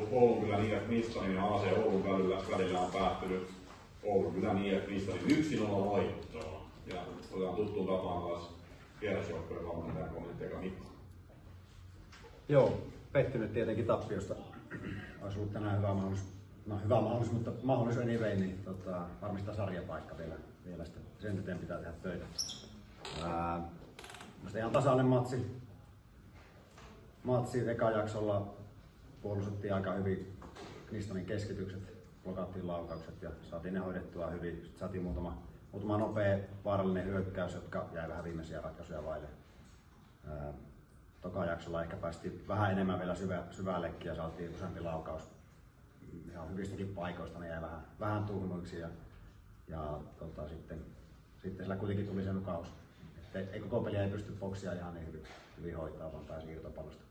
Ottelu Oulunkylän IF Nistanin ja AC Oulun välillä, välillä on päättynyt Oulunkylän IF Nistanin 1-0 voittoon. Ja otetaan tuttuun tapaan taas vierasjoukkojen valmentajan kommentteja Mikko. Joo, pettynyt tietenkin tappiosta. Olisi ollut tänään hyvä mahdollisuus, no hyvä mahdollisuus, mutta mahdollisuus anyway, niin tota, varmistaa sarjapaikka vielä, vielä sitten. Sen eteen pitää tehdä töitä. Ää, ihan tasainen matsi. Matsi eka jaksolla puolustettiin aika hyvin Kristonin keskitykset, blokattiin laukaukset ja saatiin ne hoidettua hyvin. Sitten saatiin muutama, muutama nopea vaarallinen hyökkäys, jotka jäi vähän viimeisiä ratkaisuja vaille. Toka jaksolla ehkä päästiin vähän enemmän vielä syvä, syvällekin ja saatiin useampi laukaus ihan hyvistäkin paikoista, ne jäi vähän, vähän tuhnuiksi ja, ja tota, sitten, sitten sillä kuitenkin tuli se nukaus. Ei koko peliä ei pysty boksia ihan niin hyvin, hyvin hoitaa, vaan pääsi irtopallosta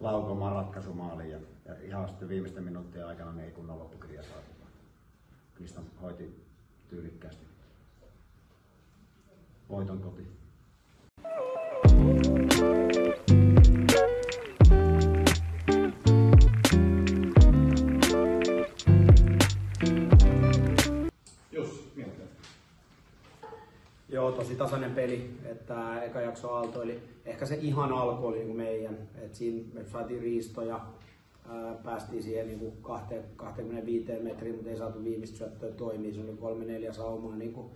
laukomaan ratkaisumaaliin ja, ja ihan sitten viimeisten minuuttien aikana ne ei kunnon loppukirja saatu. Kristan hoiti tyylikkäästi voiton kotiin. Joo, tosi tasainen peli, että eka jakso aaltoili. Ehkä se ihan alku oli niin meidän, että siinä me saatiin riistoja, ää, päästiin siihen niin kuin 25 metriin, mutta ei saatu viimeistä syöttöä toimia. Se oli kolme neljä saumaa niin kuin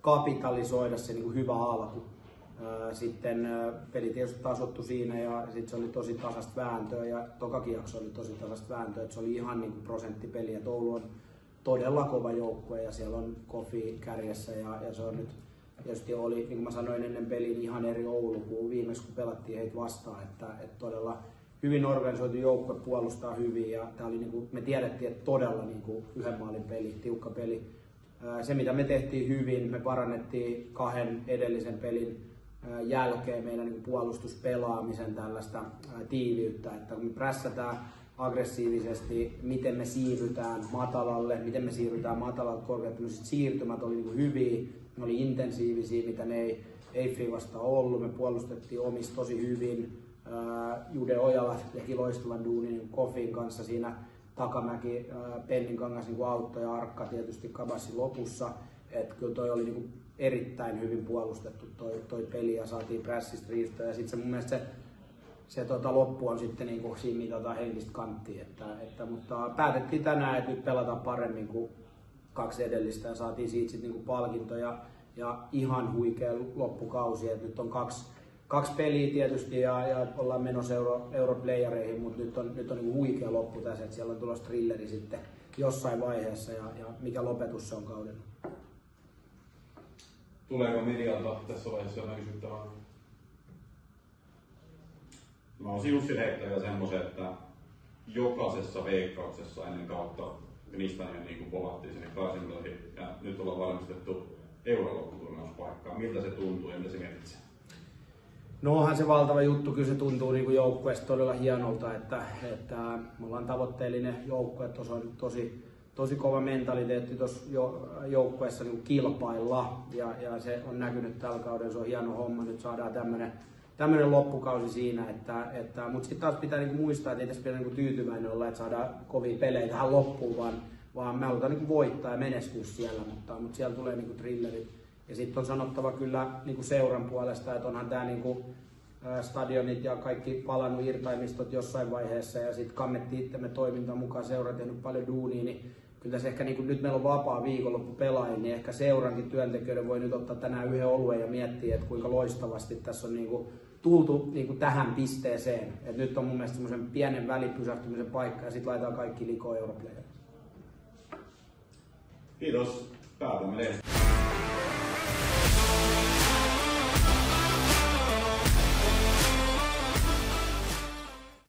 kapitalisoida se niin kuin hyvä alku. Ää, sitten ää, peli tietysti tasottu siinä ja sitten se oli tosi tasasta vääntöä ja tokakin jakso oli tosi tasasta vääntöä, että se oli ihan niin kuin prosenttipeli ja Oulu on todella kova joukkue ja siellä on Kofi kärjessä ja, ja se on nyt tietysti oli, niin kuin mä sanoin ennen pelin, ihan eri Oulu kuin viimeksi kun pelattiin heitä vastaan, että, että todella hyvin organisoitu joukkue puolustaa hyvin ja tämä oli, niin kuin, me tiedettiin, että todella niin kuin yhden maalin peli, tiukka peli. Se mitä me tehtiin hyvin, me parannettiin kahden edellisen pelin jälkeen meidän niin puolustuspelaamisen tällaista tiiviyttä, että kun me prässätään aggressiivisesti, miten me siirrytään matalalle, miten me siirrytään matalalta korkealle, siirtymät oli niin hyviä, ne oli intensiivisiä, mitä ne ei Eiffin vasta ollut. Me puolustettiin omista tosi hyvin. Jude Ojala teki loistavan duunin Kofin kanssa siinä takamäki Pennin kangas niin auttoi ja Arkka tietysti kabasi lopussa. Et kyllä toi oli niin erittäin hyvin puolustettu toi, toi peli ja saatiin prässistä riistoa. Ja sitten se mun mielestä se, se tota, loppu on sitten niin siinä mitataan henkistä kanttia. Että, että, mutta päätettiin tänään, että nyt pelataan paremmin kuin kaksi edellistä ja saatiin siitä sitten niinku palkintoja ja ihan huikea loppukausi. Et nyt on kaksi, kaksi peliä tietysti ja, ja ollaan menossa euro, europlayereihin, mutta nyt on, nyt on niinku huikea loppu tässä, että siellä on tulossa thrilleri sitten jossain vaiheessa ja, ja mikä lopetus se on kaudella. Tuleeko medialta tässä vaiheessa jotain kysyttävää? Mä oon Jussi heittäjä semmoisen, että jokaisessa veikkauksessa ennen kautta Knistanen niin kuin povattiin sinne karsintoihin ja nyt ollaan valmistettu eurolopputurnauspaikkaa. Miltä se tuntuu ja mitä se merkitsee? No onhan se valtava juttu, kyllä se tuntuu niin joukkueesta todella hienolta, että, että me ollaan tavoitteellinen joukkue, tuossa on tosi, tosi kova mentaliteetti tuossa joukkueessa niin kilpailla. Ja, ja, se on näkynyt tällä kaudella, se on hieno homma, nyt saadaan tämmöinen tämmöinen loppukausi siinä, että, että mutta sitten taas pitää niinku muistaa, että ei tässä pidä niinku tyytyväinen olla, että saadaan kovia pelejä tähän loppuun, vaan, vaan me halutaan niinku voittaa ja menestyä siellä, mutta, mutta siellä tulee niinku thrillerit. Ja sitten on sanottava kyllä niinku seuran puolesta, että onhan tämä niinku, stadionit ja kaikki palannut irtaimistot jossain vaiheessa ja sitten kammettiin itsemme toiminta mukaan, seura tehnyt paljon duunia, niin kyllä tässä ehkä niin nyt meillä on vapaa viikonloppu pelaajia, niin ehkä seurankin työntekijöiden voi nyt ottaa tänään yhden oluen ja miettiä, että kuinka loistavasti tässä on niin kuin tultu niin kuin tähän pisteeseen. Et nyt on mun mielestä semmoisen pienen välipysähtymisen paikka ja sitten laitetaan kaikki likoon Europlayerissa. Kiitos. Päätämme